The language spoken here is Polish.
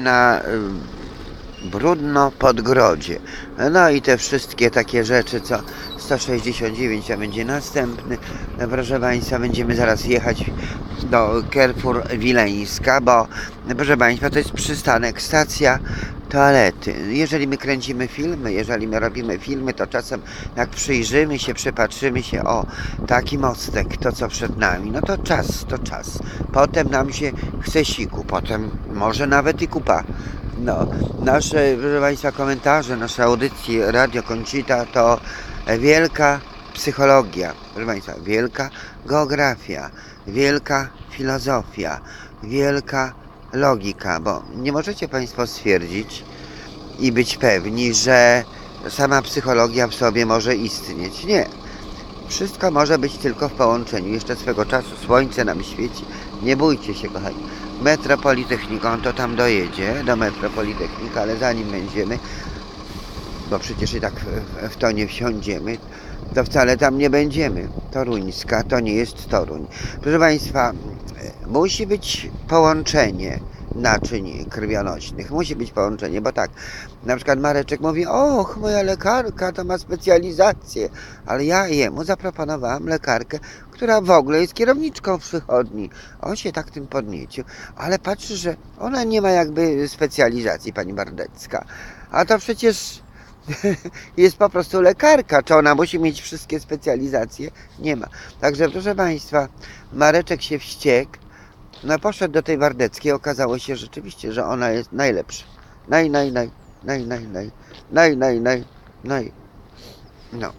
na y, Brudno Podgrodzie. No i te wszystkie takie rzeczy, co 169, a będzie następny. No, Proszę Państwa, będziemy zaraz jechać do Carrefour Wileńska, bo proszę Państwa, to jest przystanek, stacja toalety. Jeżeli my kręcimy filmy, jeżeli my robimy filmy, to czasem jak przyjrzymy się, przypatrzymy się, o, taki mostek, to co przed nami, no to czas, to czas. Potem nam się chce siku, potem może nawet i kupa. No, nasze, proszę Państwa, komentarze, nasze audycje Radio Koncita to wielka psychologia, proszę Państwa, wielka geografia, wielka filozofia, wielka logika, bo nie możecie Państwo stwierdzić i być pewni, że sama psychologia w sobie może istnieć. Nie. Wszystko może być tylko w połączeniu. Jeszcze swego czasu słońce nam świeci. Nie bójcie się, kochani. Metropolitechniką to tam dojedzie, do Metropolitechnika, ale zanim będziemy, bo przecież i tak w, w to nie wsiądziemy, to wcale tam nie będziemy. Toruńska to nie jest Toruń. Proszę Państwa, musi być połączenie naczyń krwionośnych. Musi być połączenie, bo tak, na przykład Mareczek mówi, och, moja lekarka to ma specjalizację, ale ja jemu zaproponowałam lekarkę, która w ogóle jest kierowniczką w przychodni. On się tak tym podniecił, ale patrzy, że ona nie ma jakby specjalizacji, pani Bardecka. A to przecież jest po prostu lekarka. Czy ona musi mieć wszystkie specjalizacje? Nie ma. Także proszę Państwa, Mareczek się wściekł. No poszedł do tej Wardeckiej, okazało się rzeczywiście, że ona jest najlepsza. Naj, naj, naj, naj, naj, naj, naj, naj, naj, naj. No.